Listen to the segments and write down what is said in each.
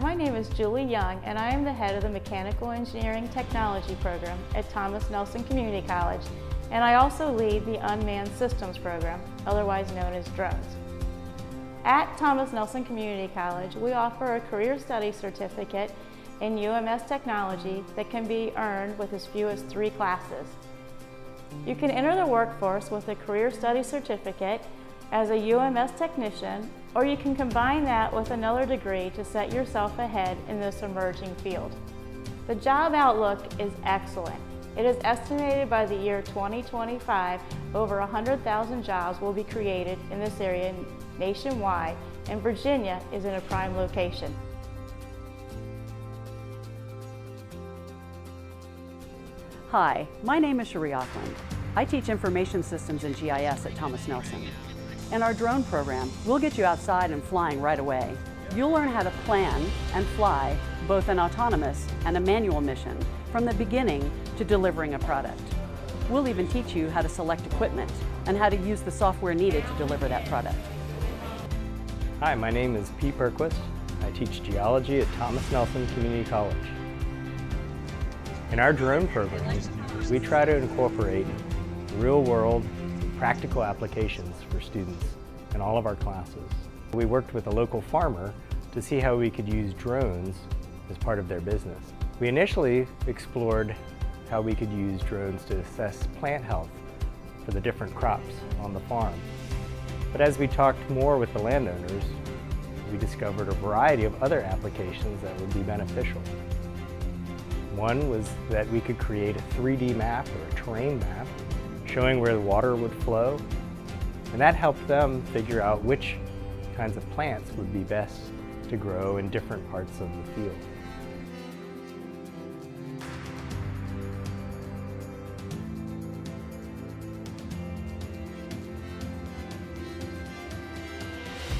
my name is Julie Young and I am the head of the Mechanical Engineering Technology program at Thomas Nelson Community College and I also lead the Unmanned Systems program, otherwise known as drones. At Thomas Nelson Community College, we offer a Career Study Certificate in UMS technology that can be earned with as few as three classes. You can enter the workforce with a Career Study Certificate as a UMS technician, or you can combine that with another degree to set yourself ahead in this emerging field. The job outlook is excellent. It is estimated by the year 2025, over 100,000 jobs will be created in this area nationwide, and Virginia is in a prime location. Hi, my name is Cherie Auckland. I teach Information Systems and GIS at Thomas Nelson. In our drone program, we'll get you outside and flying right away. You'll learn how to plan and fly both an autonomous and a manual mission from the beginning to delivering a product. We'll even teach you how to select equipment and how to use the software needed to deliver that product. Hi, my name is Pete Berquist. I teach geology at Thomas Nelson Community College. In our drone program, we try to incorporate real-world practical applications for students in all of our classes. We worked with a local farmer to see how we could use drones as part of their business. We initially explored how we could use drones to assess plant health for the different crops on the farm. But as we talked more with the landowners, we discovered a variety of other applications that would be beneficial. One was that we could create a 3D map or a terrain map showing where the water would flow. And that helped them figure out which kinds of plants would be best to grow in different parts of the field.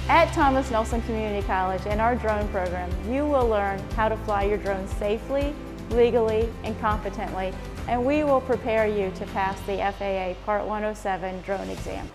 At Thomas Nelson Community College in our drone program, you will learn how to fly your drone safely, legally, and competently and we will prepare you to pass the FAA Part 107 drone exam.